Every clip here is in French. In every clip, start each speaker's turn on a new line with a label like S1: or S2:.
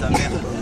S1: Tá vendo?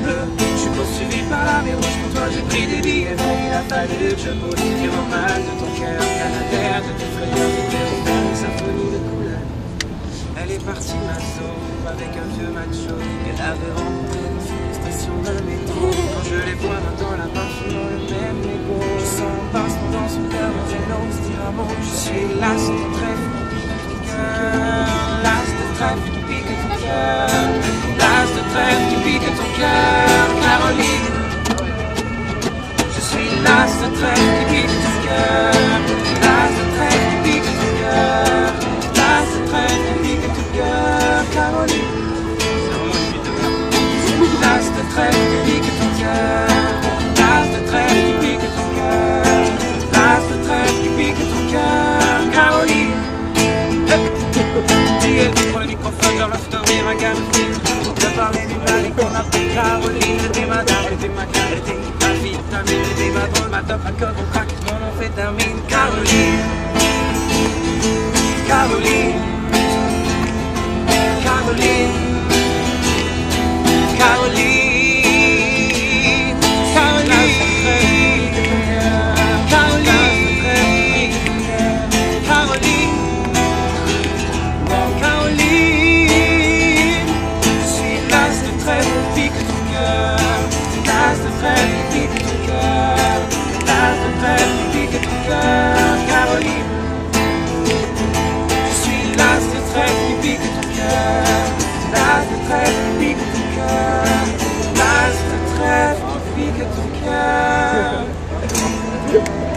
S1: je suis poursuivi par la mer rouge. Pour toi, j'ai pris des billets, mais il a fallu que je. Dire en mal de ton cœur, canadair, de tes frayeurs, de tes repères, une symphonie de couleurs. Elle est partie, ma sauve, avec un vieux macho qu'elle avait rencontré dans une station de métro. Quand je les vois maintenant là-bas, dans Caroline. Tu es du premier microphone dans la story, ma gamme De parler d'une j'étais ma drôle, ma top, ma coque, mon crack, mon amphétamine. Caroline. Caroline. Caroline. Caroline. get to care.